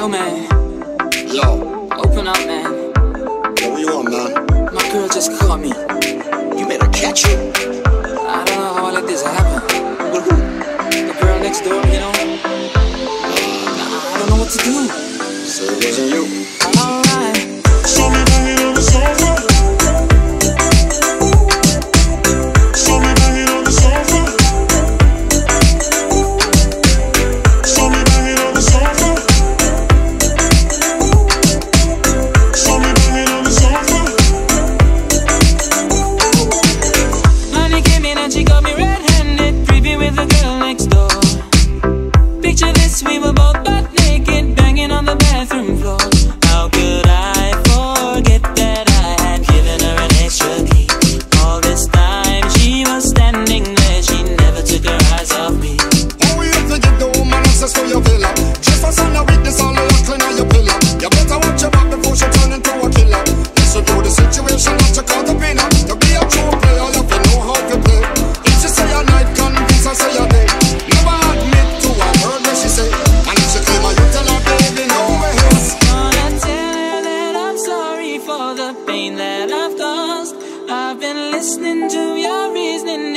Yo, man. Yo. Open up, man. Yo, what you want, man? My girl just caught me. You made her catch you? I don't know how I let this happen. With who? The girl next door, you know? I don't know what to do. So it wasn't you.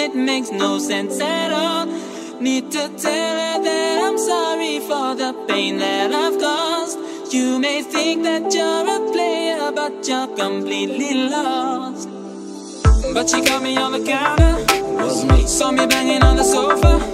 it makes no sense at all. Need to tell her that I'm sorry for the pain that I've caused. You may think that you're a player, but you're completely lost. But she caught me on the counter, saw me banging on the sofa.